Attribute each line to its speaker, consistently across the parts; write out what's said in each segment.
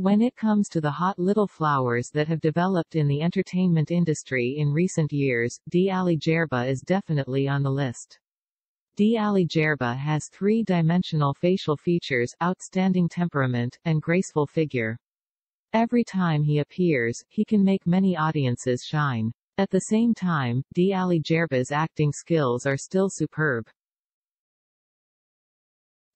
Speaker 1: When it comes to the hot little flowers that have developed in the entertainment industry in recent years, Di Ali Gerba is definitely on the list. Di Ali Gerba has three-dimensional facial features, outstanding temperament, and graceful figure. Every time he appears, he can make many audiences shine. At the same time, Di Ali Gerba's acting skills are still superb.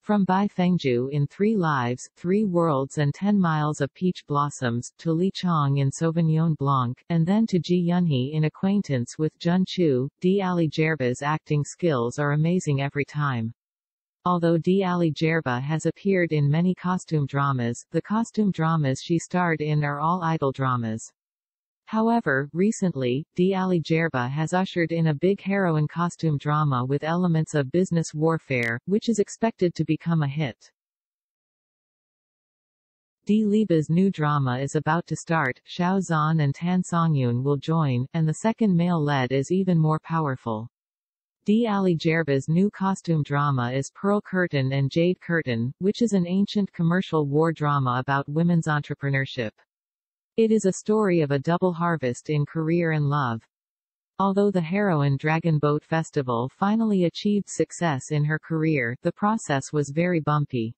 Speaker 1: From Bai Fengju in Three Lives, Three Worlds and Ten Miles of Peach Blossoms, to Li Chong in Sauvignon Blanc, and then to Ji Yunhee in Acquaintance with Jun Chu, Di Ali Gerba's acting skills are amazing every time. Although Di Ali Gerba has appeared in many costume dramas, the costume dramas she starred in are all idol dramas. However, recently, Di Ali Gerba has ushered in a big heroine costume drama with elements of business warfare, which is expected to become a hit. D. Liba's new drama is about to start, Xiao Zhan and Tan Songyun will join, and the second male lead is even more powerful. Di Ali Gerba's new costume drama is Pearl Curtain and Jade Curtain, which is an ancient commercial war drama about women's entrepreneurship. It is a story of a double harvest in career and love. Although the heroine Dragon Boat Festival finally achieved success in her career, the process was very bumpy.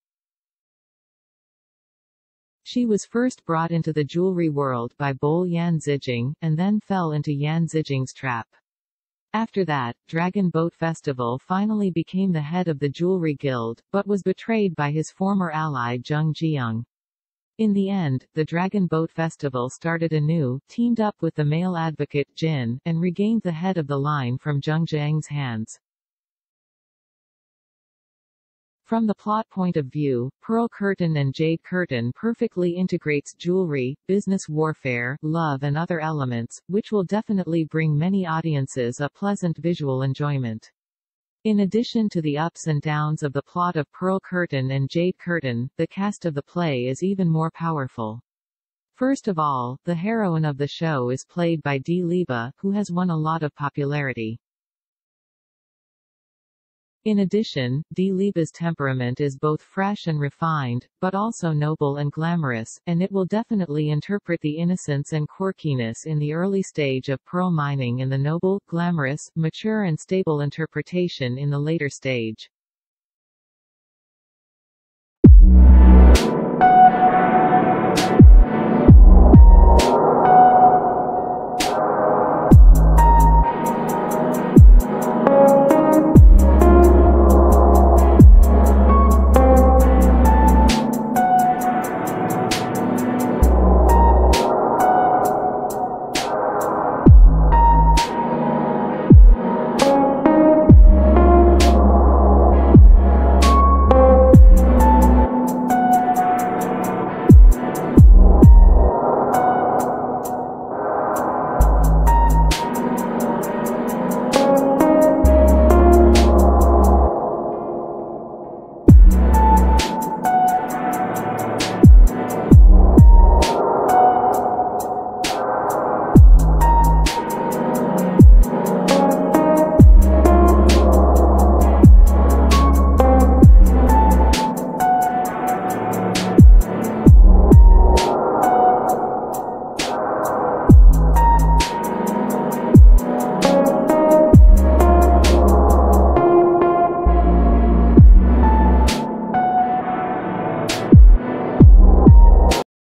Speaker 1: She was first brought into the jewelry world by Bowl Yan Zijing, and then fell into Yan Zijing's trap. After that, Dragon Boat Festival finally became the head of the Jewelry Guild, but was betrayed by his former ally Zheng Jiang. In the end, the Dragon Boat Festival started anew, teamed up with the male advocate, Jin, and regained the head of the line from Zheng Jiang's hands. From the plot point of view, Pearl Curtain and Jade Curtain perfectly integrates jewelry, business warfare, love and other elements, which will definitely bring many audiences a pleasant visual enjoyment. In addition to the ups and downs of the plot of Pearl Curtain and Jade Curtain, the cast of the play is even more powerful. First of all, the heroine of the show is played by Dee Liba, who has won a lot of popularity. In addition, D. Liba's temperament is both fresh and refined, but also noble and glamorous, and it will definitely interpret the innocence and quirkiness in the early stage of pearl mining and the noble, glamorous, mature and stable interpretation in the later stage.